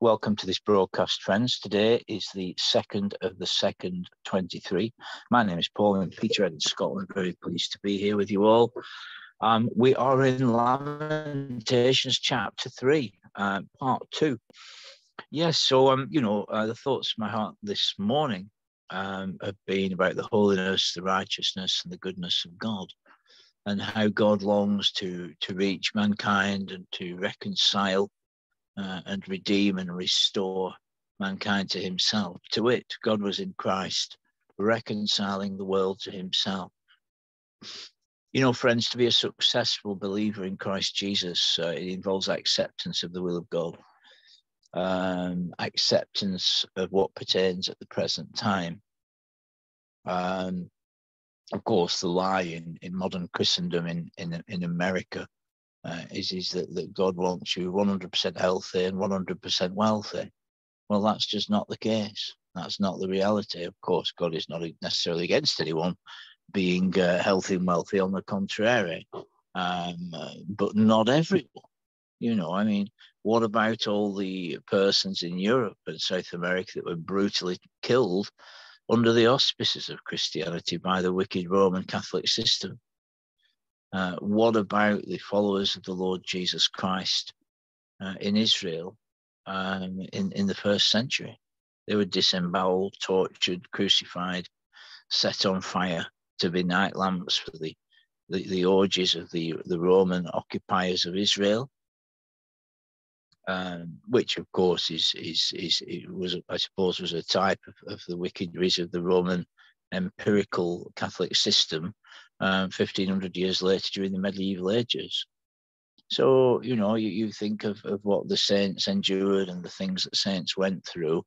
Welcome to this broadcast, friends. Today is the 2nd of the 2nd, 23. My name is Paul in Peterhead in Scotland. Very pleased to be here with you all. Um, we are in Lamentations chapter 3, uh, part 2. Yes, so, um, you know, uh, the thoughts of my heart this morning um, have been about the holiness, the righteousness, and the goodness of God, and how God longs to, to reach mankind and to reconcile uh, and redeem and restore mankind to himself. To it, God was in Christ, reconciling the world to himself. You know, friends, to be a successful believer in Christ Jesus, uh, it involves acceptance of the will of God, um, acceptance of what pertains at the present time. Um, of course, the lie in, in modern Christendom in, in, in America uh, is, is that, that God wants you 100% healthy and 100% wealthy. Well, that's just not the case. That's not the reality. Of course, God is not necessarily against anyone being uh, healthy and wealthy, on the contrary, um, but not everyone. You know, I mean, what about all the persons in Europe and South America that were brutally killed under the auspices of Christianity by the wicked Roman Catholic system? Uh, what about the followers of the Lord Jesus Christ uh, in Israel um, in, in the first century? They were disemboweled, tortured, crucified, set on fire to be night lamps for the, the, the orgies of the, the Roman occupiers of Israel. Um, which of course is is is it was I suppose was a type of, of the wickedness of the Roman empirical Catholic system, um, 1500 years later during the medieval ages. So, you know, you, you think of, of what the saints endured and the things that saints went through.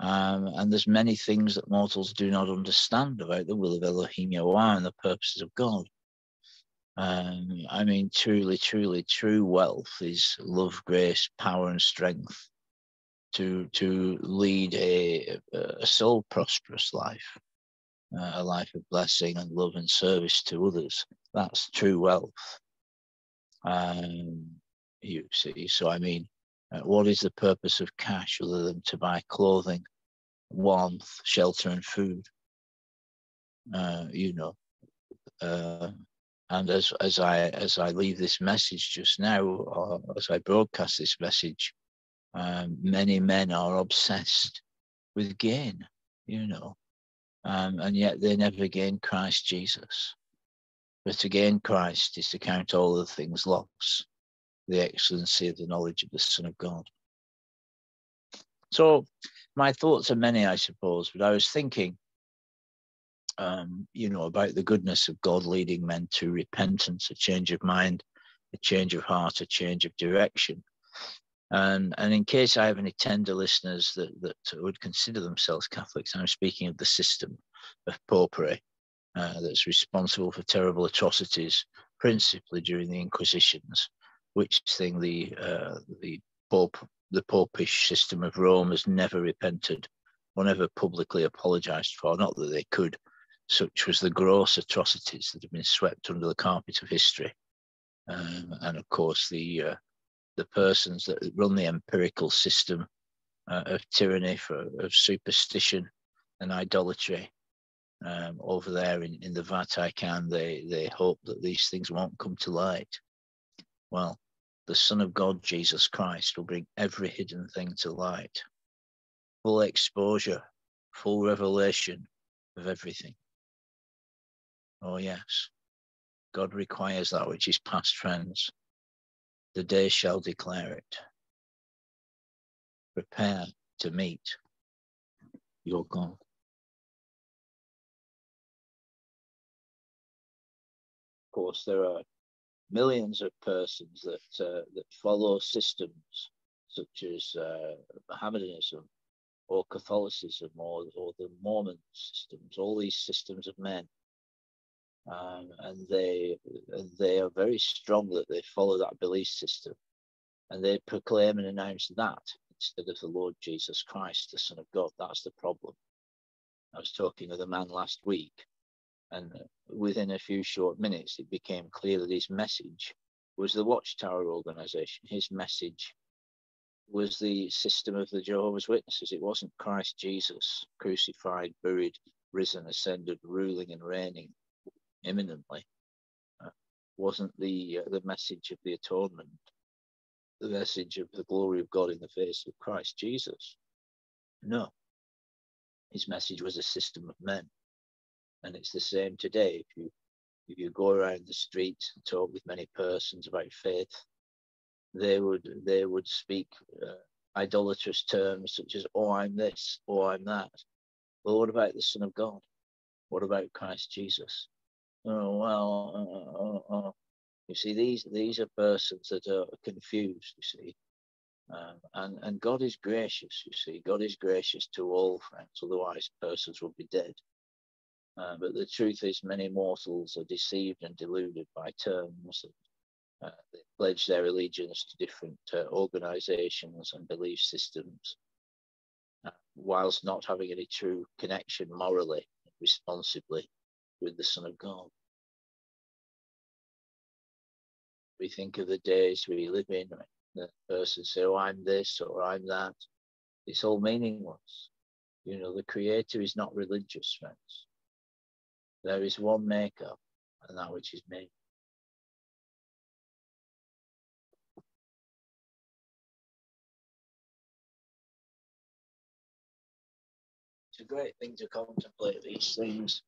Um, and there's many things that mortals do not understand about the will of Elohim Yahweh and the purposes of God. Um, I mean, truly, truly, true wealth is love, grace, power, and strength to to lead a, a soul prosperous life uh, a life of blessing and love and service to others. That's true wealth. Um, you see, so I mean, uh, what is the purpose of cash other than to buy clothing, warmth, shelter, and food? Uh, you know, uh, and as as I as I leave this message just now, or as I broadcast this message, um, many men are obsessed with gain. You know, um, and yet they never gain Christ Jesus. But to gain Christ is to count all the things lost, the excellency of the knowledge of the Son of God. So my thoughts are many, I suppose, but I was thinking, um, you know, about the goodness of God leading men to repentance, a change of mind, a change of heart, a change of direction. And, and in case I have any tender listeners that, that would consider themselves Catholics, I'm speaking of the system of popery uh, that's responsible for terrible atrocities, principally during the Inquisitions, which thing the, uh, the, Pope, the Popish system of Rome has never repented or never publicly apologized for, not that they could. Such was the gross atrocities that have been swept under the carpet of history. Um, and of course, the uh, the persons that run the empirical system uh, of tyranny, for, of superstition and idolatry um, over there in, in the Vatican, they, they hope that these things won't come to light. Well, the Son of God, Jesus Christ, will bring every hidden thing to light. Full exposure, full revelation of everything. Oh, yes. God requires that which is past, friends the day shall declare it. Prepare to meet your God. Of course, there are millions of persons that uh, that follow systems such as uh, Mohammedanism or Catholicism or, or the Mormon systems, all these systems of men um, and they they are very strong that they follow that belief system, and they proclaim and announce that instead of the Lord Jesus Christ, the Son of God. That's the problem. I was talking with a man last week, and within a few short minutes, it became clear that his message was the Watchtower organization. His message was the system of the Jehovah's Witnesses. It wasn't Christ Jesus crucified, buried, risen, ascended, ruling and reigning imminently. Uh, wasn't the uh, the message of the atonement, the message of the glory of God in the face of Christ Jesus. No, his message was a system of men, and it's the same today. If you if you go around the streets and talk with many persons about faith, they would they would speak uh, idolatrous terms such as "Oh, I'm this," "Oh, I'm that." Well, what about the Son of God? What about Christ Jesus? Oh well, uh, uh. you see, these these are persons that are confused. You see, um, and and God is gracious. You see, God is gracious to all friends. Otherwise, persons would be dead. Uh, but the truth is, many mortals are deceived and deluded by terms uh, they pledge their allegiance to different uh, organizations and belief systems, whilst not having any true connection morally, responsibly with the Son of God. We think of the days we live in, the person say, "Oh, I'm this" or "I'm that." It's all meaningless. You know, the Creator is not religious, friends. There is one Maker, and that which is me. It's a great thing to contemplate these things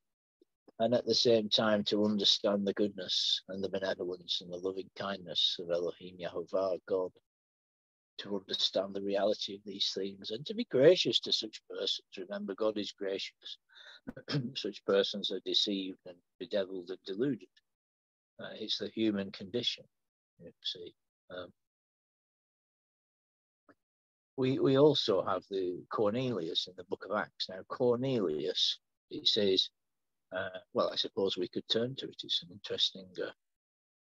and at the same time to understand the goodness and the benevolence and the loving kindness of Elohim Yahovah, God, to understand the reality of these things and to be gracious to such persons. Remember, God is gracious. such persons are deceived and bedeviled and deluded. Uh, it's the human condition, you see. Um, we, we also have the Cornelius in the book of Acts. Now, Cornelius, it says, uh, well, I suppose we could turn to it. It's an interesting uh,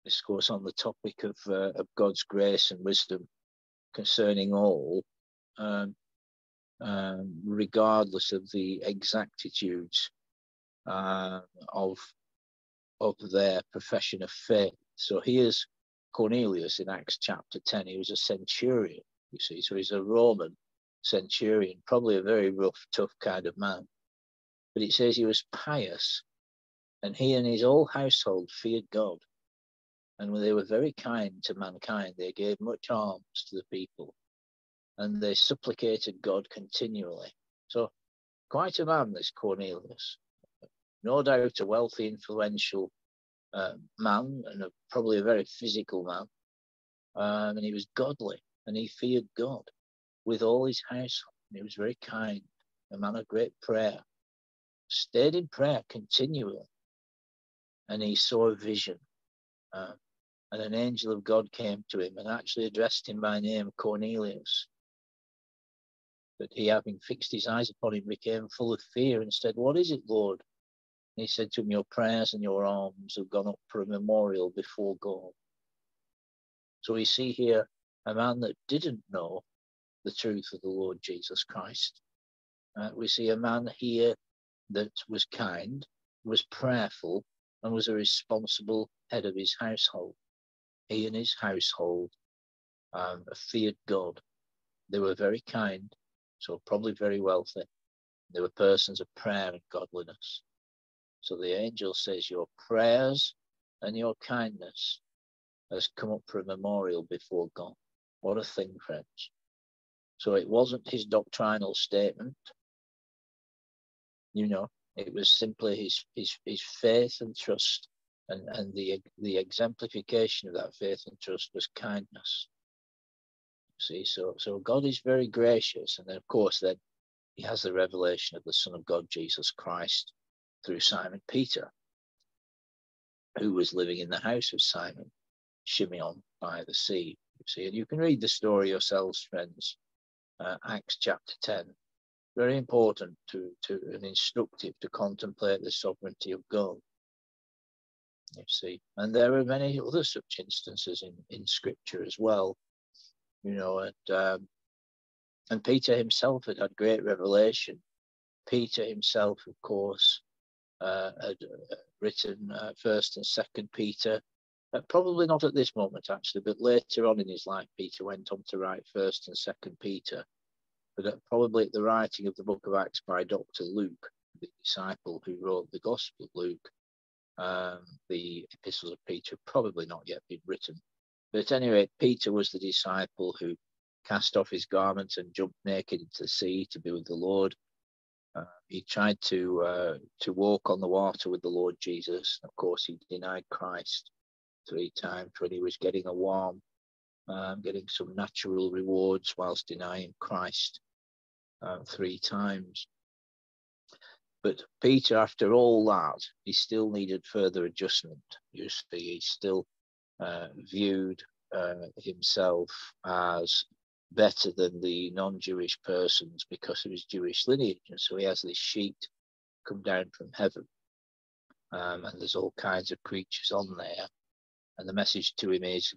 discourse on the topic of, uh, of God's grace and wisdom concerning all, um, um, regardless of the exactitudes uh, of, of their profession of faith. So here's Cornelius in Acts chapter 10. He was a centurion you see. So he's a Roman centurion, probably a very rough, tough kind of man. But it says he was pious, and he and his whole household feared God. And when they were very kind to mankind. They gave much alms to the people, and they supplicated God continually. So, quite a man, this Cornelius. No doubt a wealthy, influential uh, man, and a, probably a very physical man. Um, and he was godly and he feared God with all his household. He was very kind, a man of great prayer, stayed in prayer continually, and he saw a vision. Uh, and an angel of God came to him and actually addressed him by name, Cornelius. But he, having fixed his eyes upon him, became full of fear and said, What is it, Lord? And he said to him, Your prayers and your alms have gone up for a memorial before God. So we see here a man that didn't know the truth of the Lord Jesus Christ. Uh, we see a man here that was kind, was prayerful, and was a responsible head of his household. He and his household um, feared God. They were very kind, so probably very wealthy. They were persons of prayer and godliness. So the angel says, Your prayers and your kindness has come up for a memorial before God. What a thing, friends. So it wasn't his doctrinal statement. You know, it was simply his his his faith and trust. And, and the the exemplification of that faith and trust was kindness. See, so so God is very gracious, and then of course then he has the revelation of the Son of God, Jesus Christ, through Simon Peter, who was living in the house of Simon, Shimeon by the sea. See, and you can read the story yourselves, friends. Uh, Acts chapter 10. Very important to, to and instructive to contemplate the sovereignty of God. You see, and there are many other such instances in, in scripture as well. You know, and um, and Peter himself had had great revelation. Peter himself, of course, uh, had uh, written uh, First and Second Peter, Uh, probably not at this moment, actually, but later on in his life, Peter went on to write First and Second Peter. But at, probably at the writing of the Book of Acts by Dr. Luke, the disciple who wrote the Gospel of Luke, um, the epistles of Peter probably not yet been written. But anyway, Peter was the disciple who cast off his garments and jumped naked into the sea to be with the Lord. Uh, he tried to uh, to walk on the water with the Lord Jesus. Of course, he denied Christ three times when he was getting a warm, um, getting some natural rewards whilst denying Christ uh, three times. But Peter, after all that, he still needed further adjustment. You see, he still uh, viewed uh, himself as better than the non-Jewish persons because of his Jewish lineage, and so he has this sheet come down from heaven, um, and there's all kinds of creatures on there, and the message to him is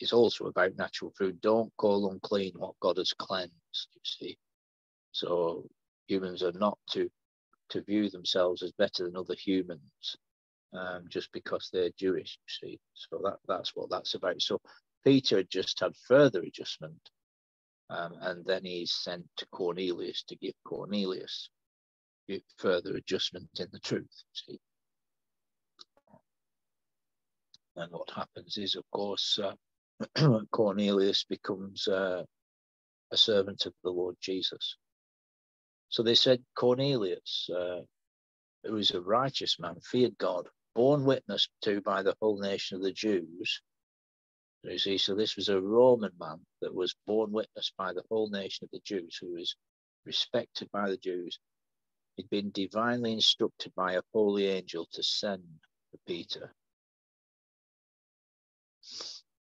is also about natural food. Don't call unclean what God has cleansed. You see, so humans are not to to view themselves as better than other humans um, just because they're Jewish, you see. So that, that's what that's about. So Peter just had further adjustment, um, and then he's sent to Cornelius to give Cornelius further adjustment in the truth, see. And what happens is, of course, uh, Cornelius becomes uh, a servant of the Lord Jesus. So they said, Cornelius, uh, who was a righteous man, feared God, born witness to by the whole nation of the Jews. You see, so this was a Roman man that was born witness by the whole nation of the Jews, who was respected by the Jews. He'd been divinely instructed by a holy angel to send for Peter.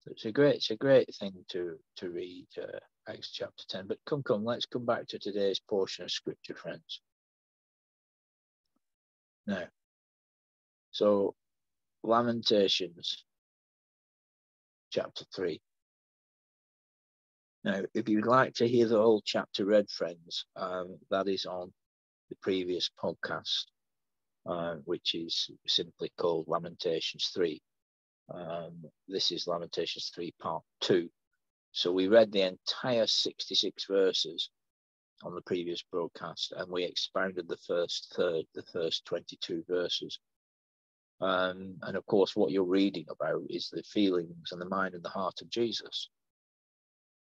So it's a great, it's a great thing to to read. Uh, Acts chapter 10. But come, come, let's come back to today's portion of scripture, friends. Now, so Lamentations chapter 3. Now, if you'd like to hear the whole chapter read, friends, um, that is on the previous podcast, uh, which is simply called Lamentations 3. Um, this is Lamentations 3, part 2. So we read the entire 66 verses on the previous broadcast and we expounded the first third, the first 22 verses. Um, and of course, what you're reading about is the feelings and the mind and the heart of Jesus.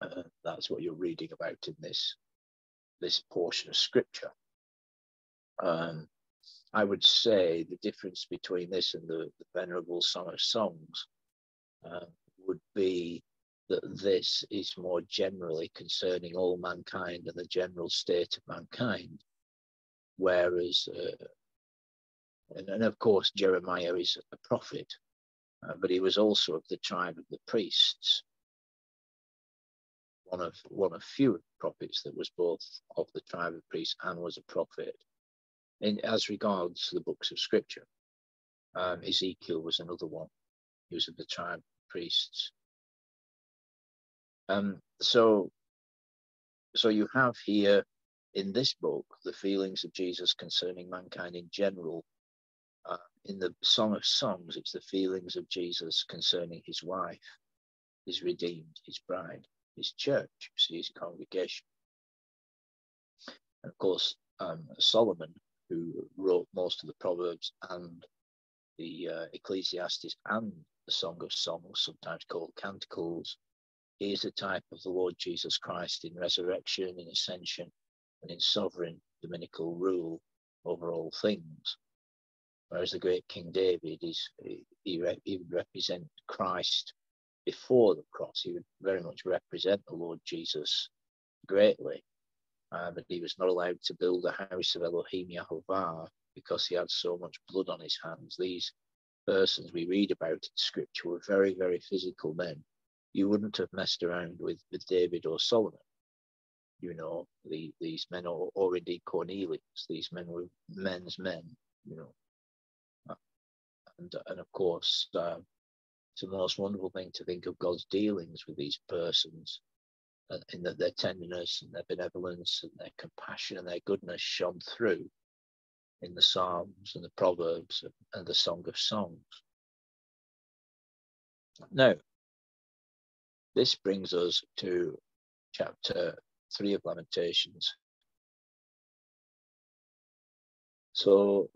Uh, that's what you're reading about in this, this portion of scripture. Um, I would say the difference between this and the, the Venerable Song of Songs uh, would be that this is more generally concerning all mankind and the general state of mankind. Whereas, uh, and, and, of course, Jeremiah is a prophet, uh, but he was also of the tribe of the priests. One of one of few prophets that was both of the tribe of priests and was a prophet. In, as regards the books of scripture, um, Ezekiel was another one. He was of the tribe priests. Um, so, so you have here in this book the feelings of Jesus concerning mankind in general. Uh, in the Song of Songs, it's the feelings of Jesus concerning his wife, his redeemed, his bride, his church, his congregation. And of course, um, Solomon, who wrote most of the Proverbs and the uh, Ecclesiastes and the Song of Songs, sometimes called Canticles, he is the type of the Lord Jesus Christ in resurrection, in ascension, and in sovereign dominical rule over all things. Whereas the great King David is he, re, he would represent Christ before the cross. He would very much represent the Lord Jesus greatly, but he was not allowed to build a house of Elohim Yahovah because he had so much blood on his hands. These persons we read about in Scripture were very, very physical men you wouldn't have messed around with, with David or Solomon. You know, the, these men, or, or indeed Cornelius, these men were men's men, you know. Uh, and, and of course, uh, it's the most wonderful thing to think of God's dealings with these persons in that their tenderness and their benevolence and their compassion and their goodness shone through in the Psalms and the Proverbs and the Song of Songs. Now, this brings us to chapter 3 of Lamentations. So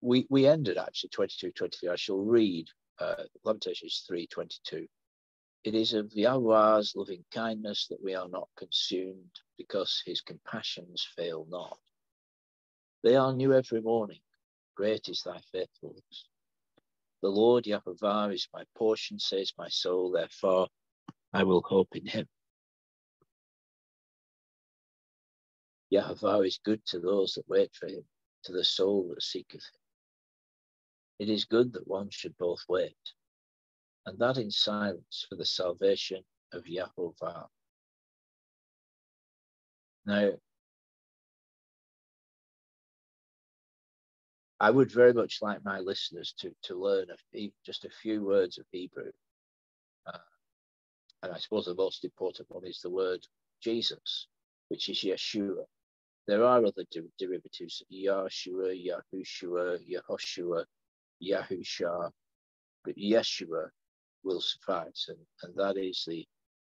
we we ended actually 22, 23. I shall read uh, Lamentations 3, 22. It is of Yahweh's loving kindness that we are not consumed, because his compassions fail not. They are new every morning. Great is thy faithfulness. The Lord Yahweh is my portion, says my soul, therefore I will hope in him. Yahweh is good to those that wait for him, to the soul that seeketh him. It is good that one should both wait, and that in silence for the salvation of Yahovah. Now, I would very much like my listeners to, to learn a, just a few words of Hebrew. Uh, and I suppose the most important one is the word Jesus, which is Yeshua. There are other de- derivatives Yahshua, Yahushua, Yehoshua, Yahusha, but Yeshua will suffice. And, and that is the,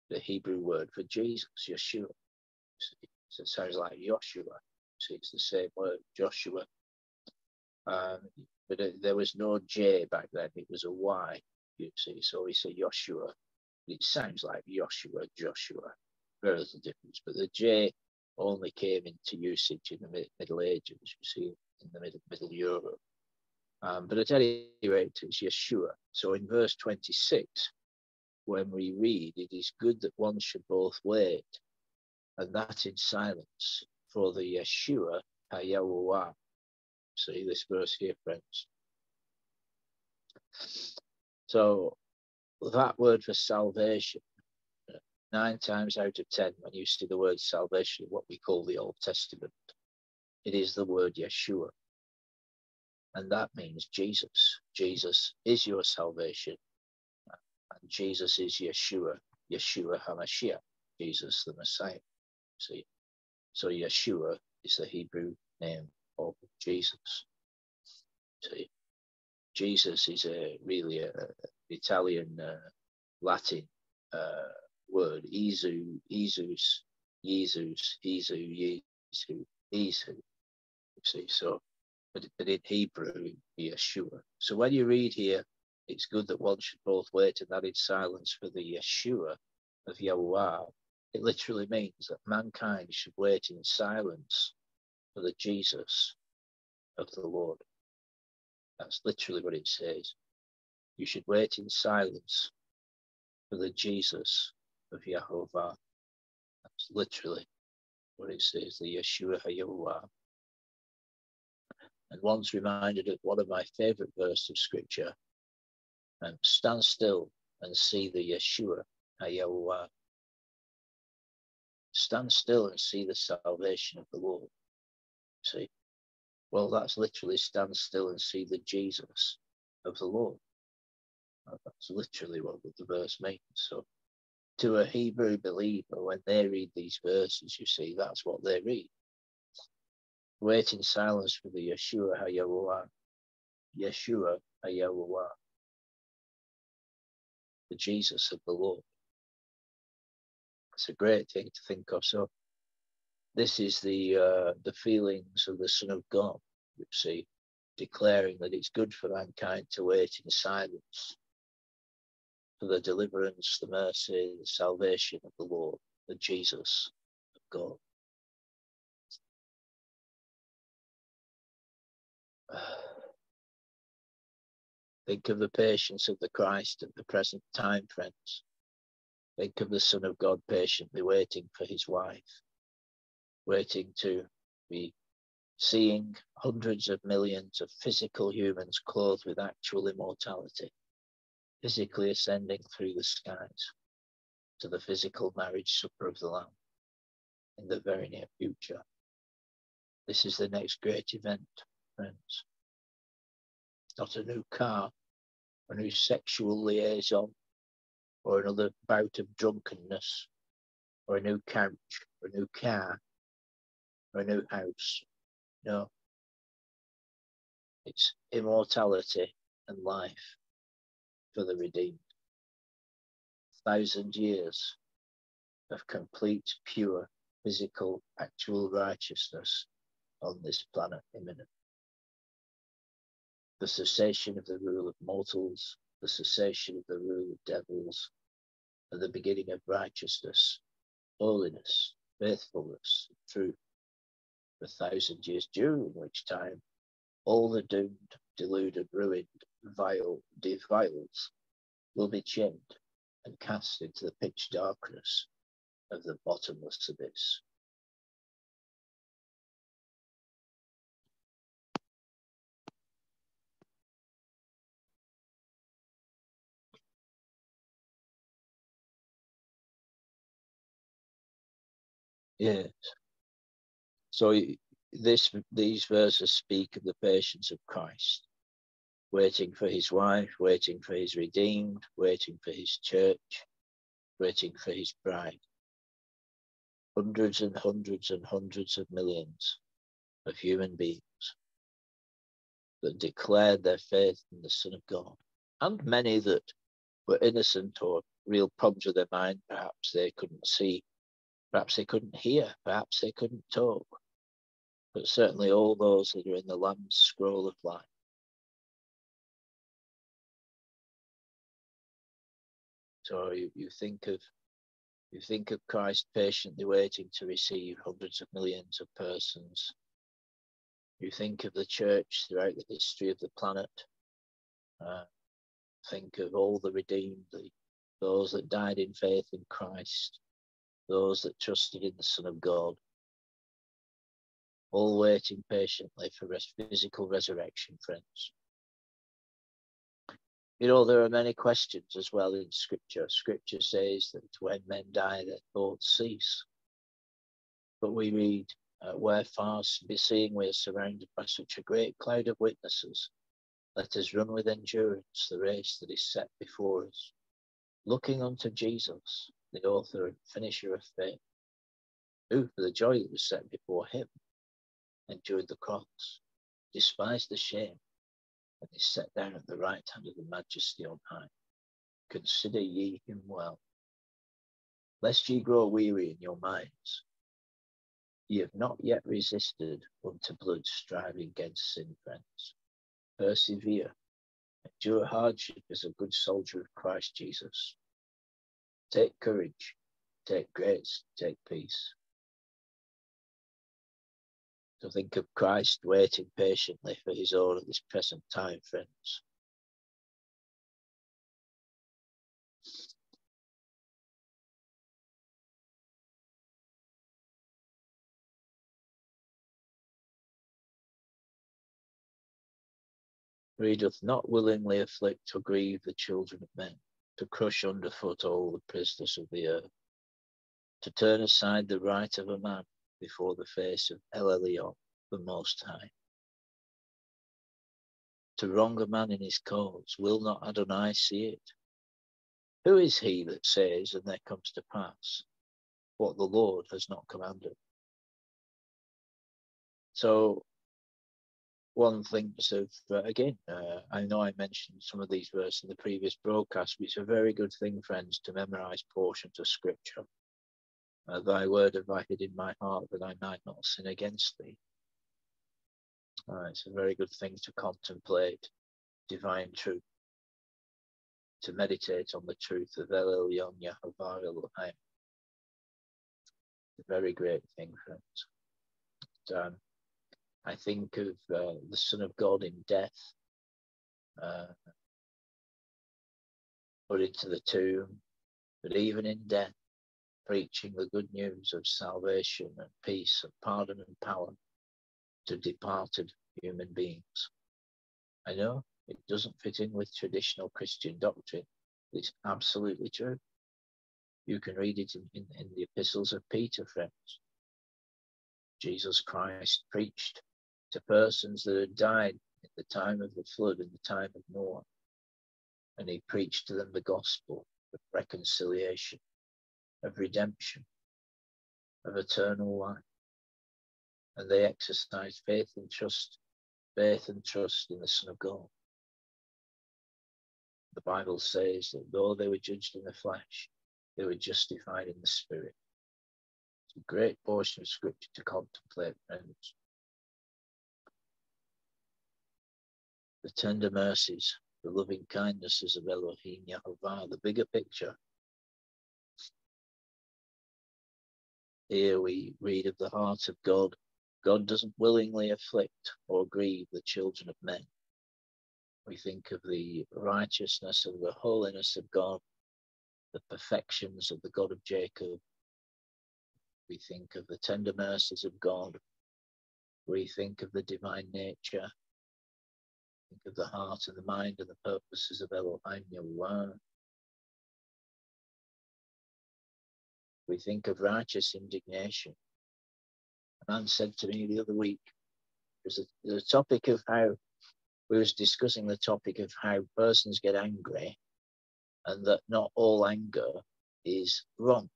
the Hebrew word for Jesus, Yeshua. So it sounds like Joshua. So it's the same word, Joshua. Um, but it, there was no J back then, it was a Y, you see. So we say Joshua. It sounds like Joshua, Joshua. Very little difference. But the J only came into usage in the Middle Ages, you see, in the middle Europe. Um, but at any rate, it's Yeshua. So in verse 26, when we read, it is good that one should both wait, and that in silence, for the Yeshua Hayawah. See this verse here, friends. So that word for salvation, nine times out of ten, when you see the word salvation, in what we call the Old Testament, it is the word Yeshua. And that means Jesus. Jesus is your salvation. And Jesus is Yeshua, Yeshua HaMashiach, Jesus the Messiah. See? So Yeshua is the Hebrew name of Jesus. See? Jesus is a really a, Italian uh, Latin uh, word. Isu, Isus, Jesus, Isu, Yesu, Isu. See, so but, but in Hebrew, Yeshua. So when you read here, it's good that one should both wait and that in silence for the Yeshua of Yahweh. It literally means that mankind should wait in silence for the Jesus of the Lord. That's literally what it says. You should wait in silence for the Jesus of Yahovah. That's literally what it says, the Yeshua Yahweh and once reminded of one of my favorite verses of scripture um, stand still and see the Yeshua Yahweh. Stand still and see the salvation of the Lord. See? Well, that's literally stand still and see the Jesus of the Lord. That's literally what the verse means. So, to a Hebrew believer, when they read these verses, you see, that's what they read. Wait in silence for the Yeshua HaYahweh. Yeshua HaYahweh. The Jesus of the Lord. It's a great thing to think of. So this is the uh, the feelings of the Son of God, you see, declaring that it's good for mankind to wait in silence for the deliverance, the mercy, the salvation of the Lord, the Jesus of God. Think of the patience of the Christ at the present time, friends. Think of the Son of God patiently waiting for his wife, waiting to be seeing hundreds of millions of physical humans clothed with actual immortality, physically ascending through the skies to the physical marriage supper of the Lamb in the very near future. This is the next great event friends. Not a new car, a new sexual liaison, or another bout of drunkenness, or a new couch, or a new car, or a new house. No. It's immortality and life, for the redeemed. Thousand years of complete, pure, physical, actual righteousness on this planet imminent. The cessation of the rule of mortals, the cessation of the rule of devils, and the beginning of righteousness, holiness, faithfulness, truth, for a thousand years, during which time all the doomed, deluded, ruined, vile, defiles will be chained and cast into the pitch darkness of the bottomless abyss. Yes. So this these verses speak of the patience of Christ, waiting for his wife, waiting for his redeemed, waiting for his church, waiting for his bride. Hundreds and hundreds and hundreds of millions of human beings that declared their faith in the Son of God, and many that were innocent or real problems with their mind, perhaps they couldn't see Perhaps they couldn't hear, perhaps they couldn't talk, but certainly all those that are in the Lamb's scroll of life. So you, you think of you think of Christ patiently waiting to receive hundreds of millions of persons. You think of the church throughout the history of the planet. Uh, think of all the redeemed, the, those that died in faith in Christ those that trusted in the Son of God, all waiting patiently for res- physical resurrection, friends. You know, there are many questions as well in Scripture. Scripture says that when men die, their thoughts cease. But we read, uh, Where fast be seeing we are surrounded by such a great cloud of witnesses, let us run with endurance the race that is set before us, looking unto Jesus, the author and finisher of faith, who, for the joy that was set before him, endured the cross, despised the shame, and is set down at the right hand of the majesty on high. Consider ye him well, lest ye grow weary in your minds. Ye have not yet resisted unto blood striving against sin, friends. Persevere, endure hardship as a good soldier of Christ Jesus. Take courage, take grace, take peace. To think of Christ waiting patiently for his own at this present time, friends. For he doth not willingly afflict or grieve the children of men to crush underfoot all the prisoners of the earth, to turn aside the right of a man before the face of El Elyon, the Most High. To wrong a man in his cause, will not Adonai see it? Who is he that says, and there comes to pass, what the Lord has not commanded? So one thinks of, uh, again, uh, I know I mentioned some of these verses in the previous broadcast, but it's a very good thing, friends, to memorize portions of scripture. Uh, thy word have I hid in my heart that I might not sin against thee. Uh, it's a very good thing to contemplate divine truth, to meditate on the truth of El Elyon Yahovah Elohim. A very great thing, friends. um, I think of uh, the Son of God in death, uh, put into the tomb, but even in death, preaching the good news of salvation and peace and pardon and power to departed human beings. I know it doesn't fit in with traditional Christian doctrine. It's absolutely true. You can read it in, in, in the epistles of Peter, friends. Jesus Christ preached to persons that had died in the time of the flood, and the time of Noah. And he preached to them the gospel of reconciliation, of redemption, of eternal life. And they exercised faith and trust, faith and trust in the Son of God. the Bible says that though they were judged in the flesh, they were justified in the spirit. It's a great portion of scripture to contemplate, friends. The tender mercies, the loving kindnesses of Elohim Yahovah, the bigger picture. Here we read of the heart of God. God doesn't willingly afflict or grieve the children of men. We think of the righteousness and the holiness of God, the perfections of the God of Jacob. We think of the tender mercies of God. We think of the divine nature. Think of the heart and the mind and the purposes of Elohim Yahuwah. We think of righteous indignation. A man said to me the other week, there's a, a topic of how we was discussing the topic of how persons get angry and that not all anger is wrong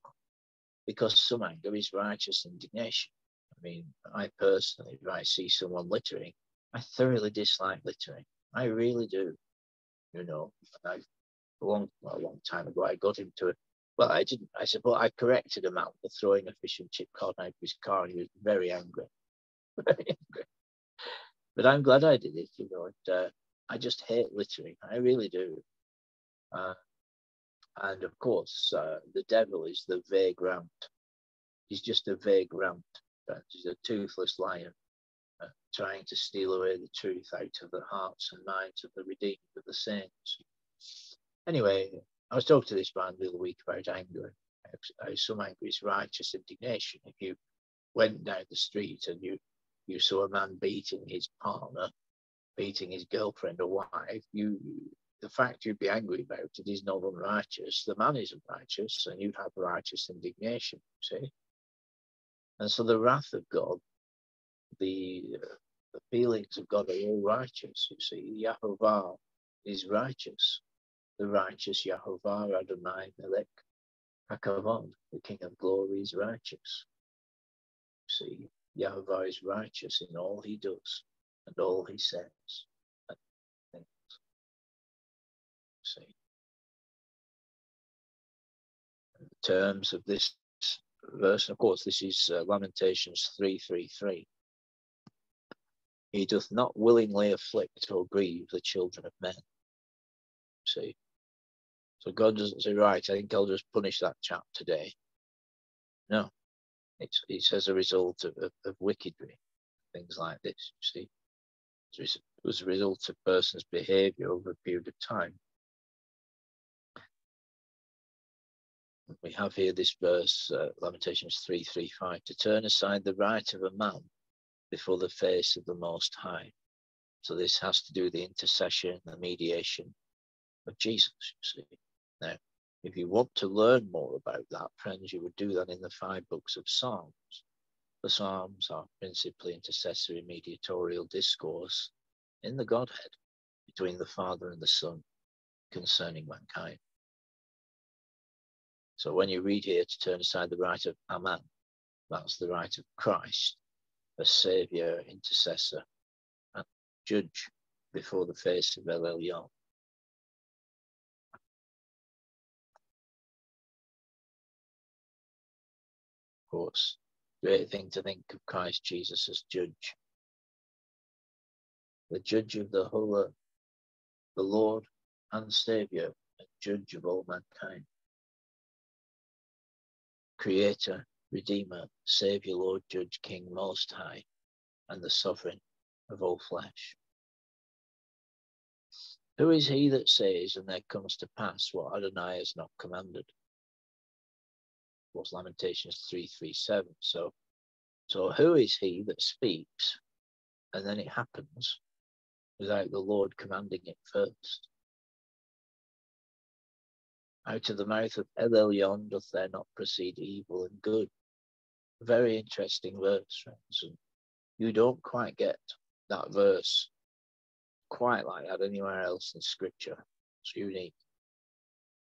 because some anger is righteous indignation. I mean, I personally, if I see someone littering, I thoroughly dislike littering. I really do. You know, I, a long, well, a long time ago, I got him to, well, I didn't, I suppose I corrected him out for throwing a fish and chip cod out of his car. And he was very angry. Very angry. But I'm glad I did it, you know. And, uh, I just hate littering. I really do. Uh, and of course, uh, the devil is the vagrant. He's just a vagrant. He's a toothless lion trying to steal away the truth out of the hearts and minds of the redeemed of the saints. Anyway, I was talking to this man the other week about anger. Some anger is righteous indignation. If you went down the street and you you saw a man beating his partner, beating his girlfriend or wife, you the fact you'd be angry about it is not unrighteous. The man isn't righteous, and you'd have righteous indignation. See, and so the wrath of God, the the feelings of God are all righteous. You see, Yahovah is righteous. The righteous Yahovah Adonai Melech Hakavod, the King of Glory, is righteous. See, Yahovah is righteous in all he does and all he says. See. Terms of this verse, of course, this is uh, Lamentations 333. He doth not willingly afflict or grieve the children of men. See? So God doesn't say, right, I think I'll just punish that chap today. No. It's, it's as a result of, of, of wickedry, things like this, you see. It was a result of person's behavior over a period of time. We have here this verse, uh, Lamentations 3:35, to turn aside the right of a man before the face of the Most High. So this has to do with the intercession, the mediation of Jesus, you see. Now, if you want to learn more about that, friends, you would do that in the five books of Psalms. The Psalms are principally intercessory mediatorial discourse in the Godhead between the Father and the Son concerning mankind. So when you read here to turn aside the right of Aman, that's the right of Christ, a Saviour, intercessor, and judge before the face of El Elyon. Of course. Great thing to think of Christ Jesus as judge. The judge of the whole the Lord and Saviour, and judge of all mankind. Creator, Redeemer, Saviour, Lord, Judge, King, Most High, and the Sovereign of all flesh. Who is he that says, and there comes to pass what Adonai has not commanded? was Lamentations 337. So, so who is he that speaks and then it happens without the Lord commanding it first? Out of the mouth of El Elyon doth there not proceed evil and good? Very interesting verse, friends. And you don't quite get that verse quite like that anywhere else in Scripture. It's unique.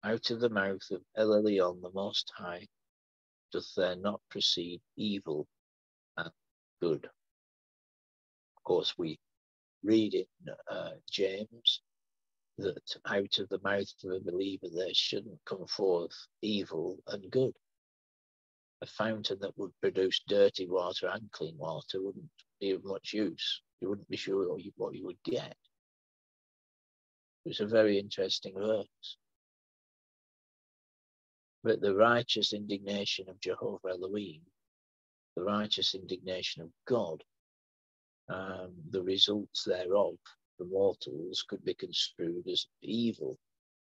Out of the mouth of El Elyon, the Most High, doth there not proceed evil and good? Of course, we read in uh, James that out of the mouth of a believer there shouldn't come forth evil and good. A fountain that would produce dirty water and clean water wouldn't be of much use. You wouldn't be sure what you would get. It's a very interesting verse. But the righteous indignation of Jehovah Elohim, the righteous indignation of God, um, the results thereof for mortals could be construed as evil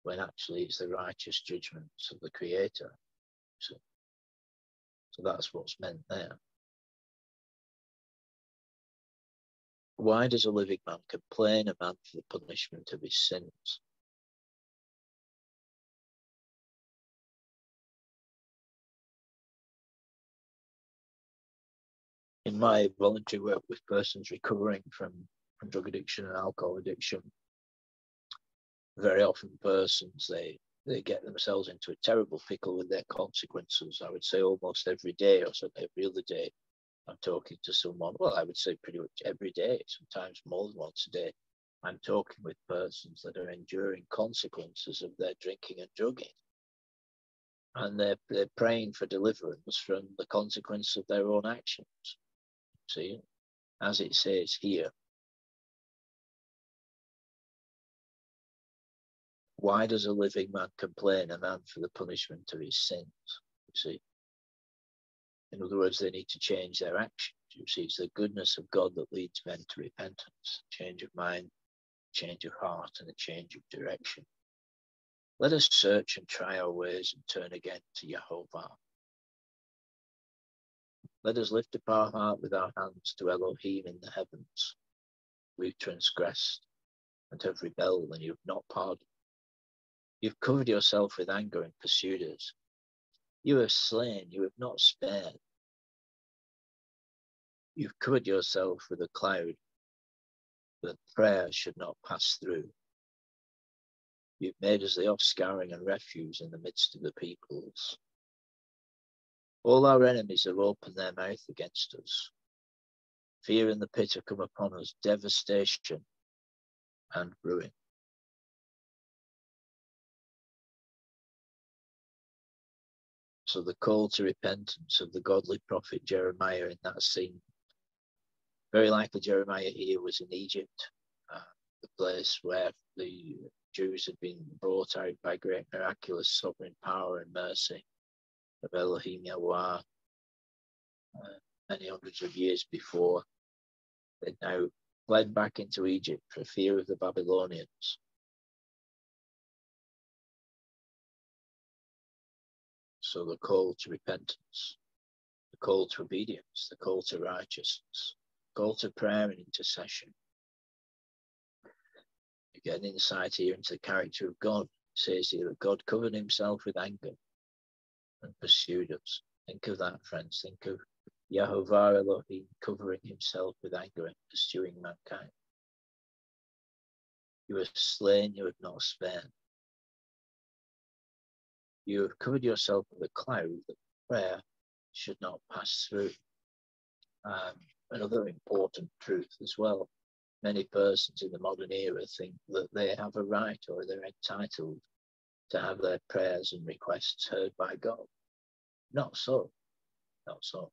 when actually it's the righteous judgments of the Creator. So, so that's what's meant there. Why does a living man complain a man for the punishment of his sins? In my voluntary work with persons recovering from, from drug addiction and alcohol addiction, very often persons they they get themselves into a terrible pickle with their consequences. I would say almost every day or certainly every other day. I'm talking to someone, well, I would say pretty much every day, sometimes more than once a day. I'm talking with persons that are enduring consequences of their drinking and drugging. And they're, they're praying for deliverance from the consequence of their own actions. See, as it says here, why does a living man complain a man for the punishment of his sins? You see, in other words, they need to change their actions. You see, it's the goodness of God that leads men to repentance, change of mind, change of heart, and a change of direction. Let us search and try our ways and turn again to Jehovah. Let us lift up our heart with our hands to Elohim in the heavens. We've transgressed and have rebelled, and you've not pardoned. You've covered yourself with anger and pursued us. You have slain, you have not spared. You've covered yourself with a cloud that prayer should not pass through. You've made us the offscouring and refuse in the midst of the peoples. All our enemies have opened their mouth against us. Fear and the pit have come upon us, devastation and ruin. So the call to repentance of the godly prophet Jeremiah in that scene. Very likely Jeremiah here was in Egypt, uh, the place where the Jews had been brought out by great miraculous sovereign power and mercy of Elohim Yahweh uh, many hundreds of years before. They'd now fled back into Egypt for fear of the Babylonians. So the call to repentance, the call to obedience, the call to righteousness, call to prayer and intercession. You get an insight here into the character of God. It says here that God covered himself with anger and pursued us. Think of that, friends. Think of Yahovah Elohim covering himself with anger and pursuing mankind. You were slain, you have not spared. You have covered yourself with a cloud that prayer should not pass through. Um, another important truth as well. Many persons in the modern era think that they have a right or they're entitled to have their prayers and requests heard by God. Not so. Not so.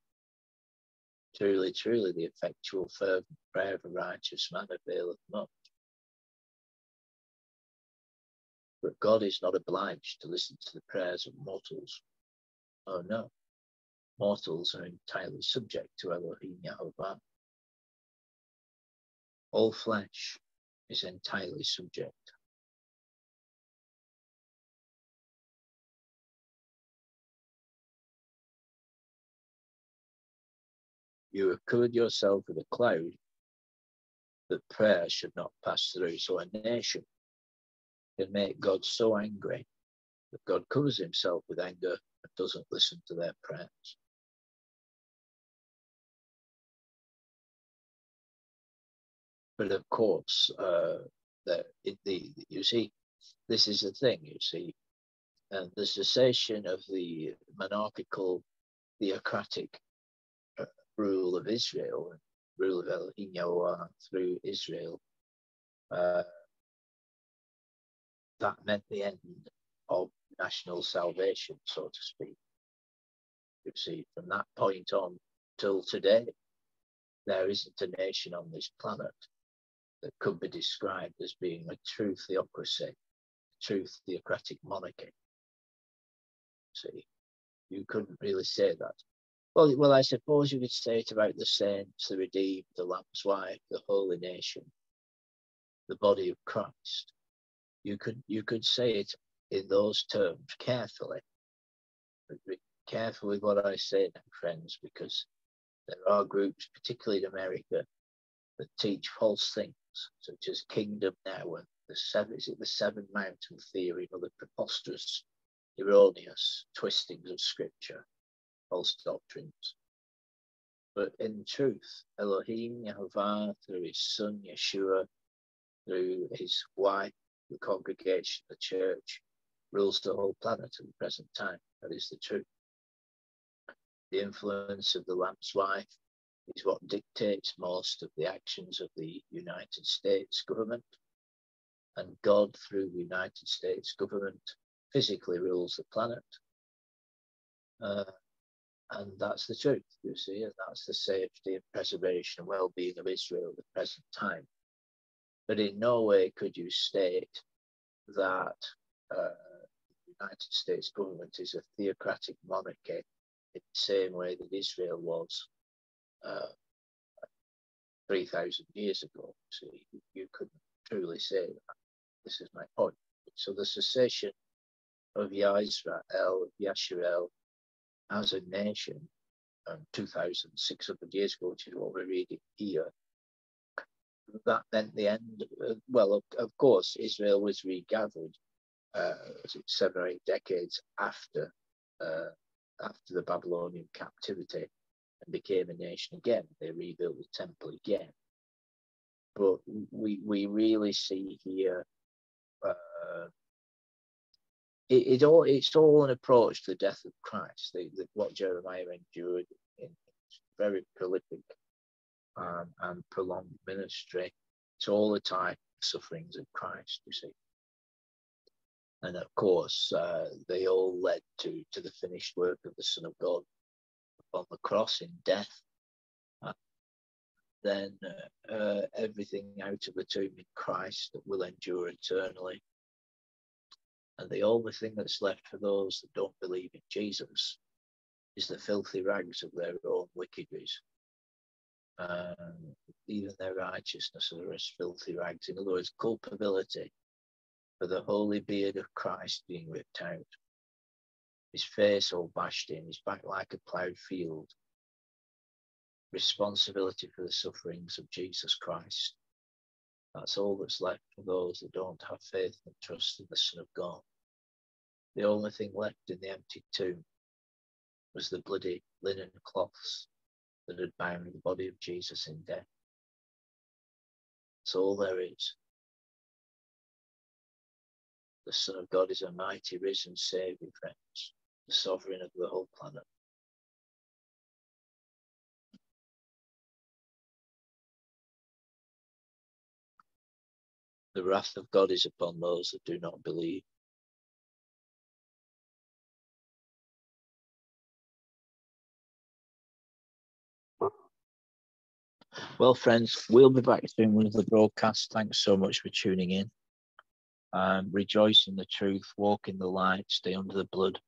Truly, truly, the effectual, fervent prayer of a righteous man availeth much. But God is not obliged to listen to the prayers of mortals. Oh no. Mortals are entirely subject to Elohim Yahovah. All flesh is entirely subject. You have covered yourself with a cloud that prayer should not pass through. So a nation can make God so angry that God covers himself with anger and doesn't listen to their prayers. But of course, uh, the, the, you see, this is the thing, you see, and the cessation of the monarchical, theocratic uh, rule of Israel, rule of Elohim through Israel, uh, that meant the end of national salvation, so to speak. You see, from that point on till today, there isn't a nation on this planet that could be described as being a true theocracy, a true theocratic monarchy. See, you couldn't really say that. Well, well, I suppose you could say it about the saints, the redeemed, the Lamb's wife, the holy nation, the body of Christ. You could you could say it in those terms carefully. Careful with what I say friends, because there are groups, particularly in America, that teach false things, such as kingdom now and the seven is it the seven mountain theory and other preposterous, erroneous twistings of scripture, false doctrines. But in truth, Elohim Yehovah, through his son Yeshua, through his wife, the congregation, the church, rules the whole planet at the present time. That is the truth. The influence of the Lamb's wife is what dictates most of the actions of the United States government. And God, through the United States government, physically rules the planet. Uh, and that's the truth, you see, and that's the safety and preservation and well being of Israel at the present time. But in no way could you state that uh, the United States government is a theocratic monarchy in the same way that Israel was uh, 3,000 years ago. So you, you couldn't truly say that. This is my point. So the cessation of Yisrael, as a nation um, 2,600 years ago, which is what we're reading here, that meant the end. Of, well, of, of, course, Israel was regathered uh, seven or eight decades after uh, after the Babylonian captivity and became a nation again. They rebuilt the temple again. But we we really see here uh, it, it, all it's all an approach to the death of Christ. The, the, what Jeremiah endured in very prolific um, and prolonged ministry. to all the time sufferings of Christ. You see. And of course, uh, they all led to, to the finished work of the Son of God on the cross in death. Uh, then uh, uh, everything out of the tomb in Christ that will endure eternally. And the only thing that's left for those that don't believe in Jesus is the filthy rags of their own wickedness. Um, even their righteousness are as filthy rags. In other words, culpability for the holy beard of Christ being ripped out, his face all bashed in, his back like a ploughed field, responsibility for the sufferings of Jesus Christ. That's all that's left for those that don't have faith and trust in the Son of God. The only thing left in the empty tomb was the bloody linen cloths that had bound the body of Jesus in death. That's all there is. The Son of God is a mighty risen Saviour, friends, the sovereign of the whole planet. The wrath of God is upon those that do not believe. Well, friends, we'll be back soon with the broadcast. Thanks so much for tuning in. Um, rejoice in the truth, walk in the light, stay under the blood,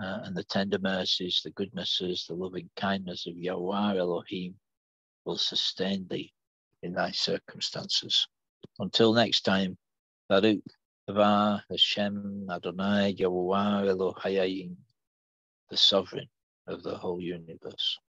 uh, and the tender mercies, the goodnesses, the loving kindness of Yahweh Elohim will sustain thee in thy circumstances. Until next time, Baruch Ava Hashem Adonai Yahweh Elohim, the sovereign of the whole universe.